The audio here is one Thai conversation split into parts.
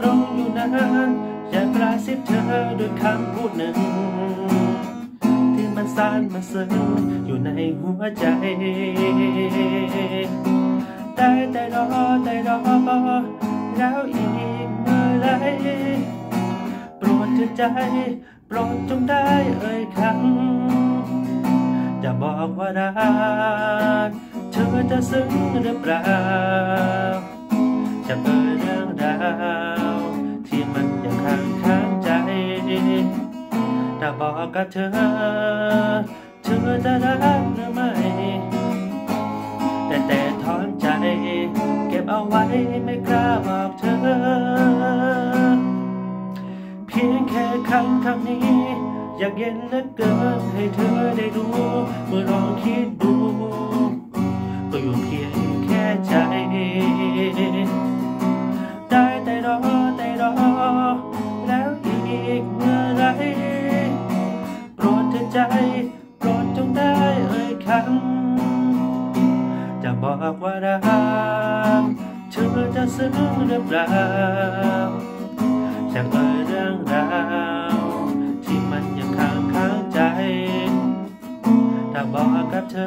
ตรงอยู่นอยากกระซิบเธอด้วยคำพูดหนึ่ง ที่มันซ่านมันซึ้งอยู่ในหัวใจได้แต่รอแต่รอแล้วอีกเมื่อไรโปรดเธอใจโปรดจงได้เอ่ยคำจะบอกว่ารักเธอจะซึ้งหรือเปล่าจะเอ อกกับเธอ เธอจะรักหรือไม่ แต่แต่ถอนใจ เก็บเอาไว้ไม่กล้าบอกเธอ เพียงแค่คำคำนี้ อยากเย็นเหลือเกินให้เธอได้รู้เมื่อลองคิดดู ก็อยู่เพียงแค่ใจ บอกว่ารักเธอจะซึ้งหรือเปล่าจะเอ่ยเรื่องราวที่มันยังค้างค้างใจถ้าบอกกับเธอ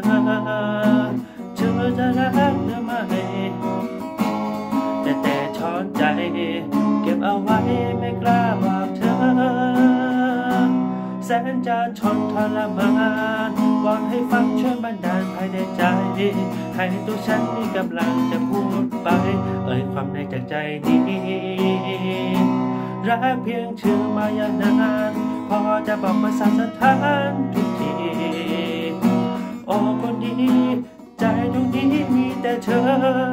เธอจะรักหรือไม่แต่แต่ช้อนใจ เก็บเอาไว้ไม่กล้าบอกเธอแสนจะทนทรมานวอนให้ฟังช่วยบันดาลภายในใจ ให้ตัวฉันมีกำลังจะพูดไป เอ่ยความในจากใจนี้รักเพียงชื่อมายานานพอจะบอกภาษาสถานทุกทีโอ้คนดี ใจดวงนี้มีแต่เธอ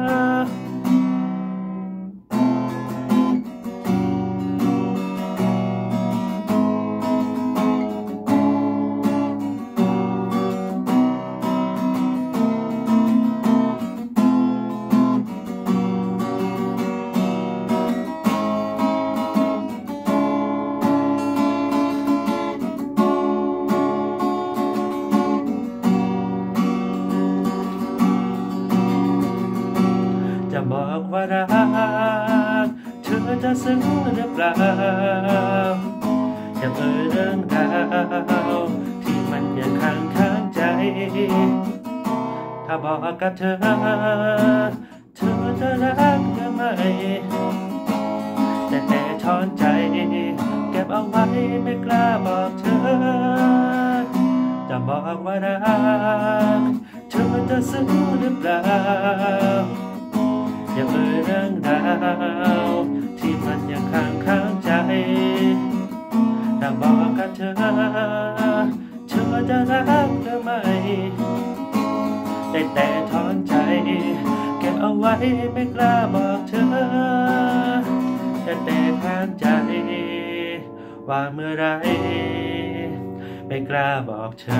จะบอกว่ารัก เธอจะซึ้งหรือเปล่าอย่าเอ่ยเรื่องราวที่มันยังค้างค้างใจ ถ้าบอกกับเธอ เธอจะรักหรือไม่แต่แต่ถอนใจ เก็บเอาไว้ไม่กล้าบอกเธอ จะบอกว่ารัก เธอจะซึ้งหรือเปล่า ย่าเอ่ยเรื่องราวที่มันยังค้างค้างใจถ้าบอกกับเธอเธอจะรักหรือไม่ได้แต่ถอนใจเก็บเอาไว้ไม่กล้าบอกเธอแต่แต่ค้างใจว่าเมื่อไรไม่กล้าบอกเธอ